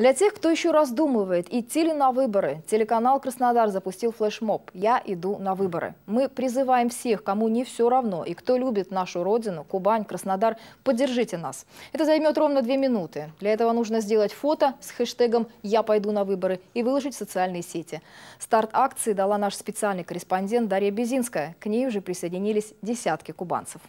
Для тех, кто еще раздумывает, идти ли на выборы, телеканал «Краснодар» запустил флешмоб «Я иду на выборы». Мы призываем всех, кому не все равно и кто любит нашу родину, Кубань, Краснодар, поддержите нас. Это займет ровно две минуты. Для этого нужно сделать фото с хэштегом «Я пойду на выборы» и выложить в социальные сети. Старт акции дала наш специальный корреспондент Дарья Безинская. К ней уже присоединились десятки кубанцев.